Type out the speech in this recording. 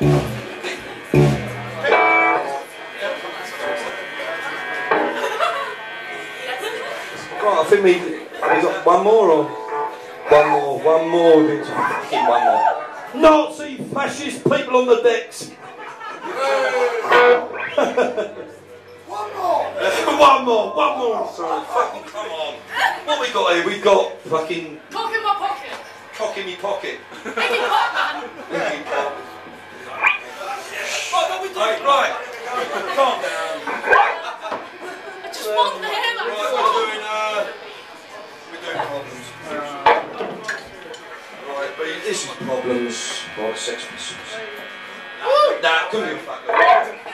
Right, I think we. We got one more or? One more, one more. Victor. Fucking one more. Nazi fascist people on the decks. One more! one more, one more. Sorry, fucking come on. What we got here? We got fucking Cock in my pocket. cock in me pocket. Any cock, man. Right, what doing? Right, calm down. I just want the hair Right, we're doing, uh, we're doing problems. Right, but this is problems by Sex Pistols. Nah, come here, fucker. One,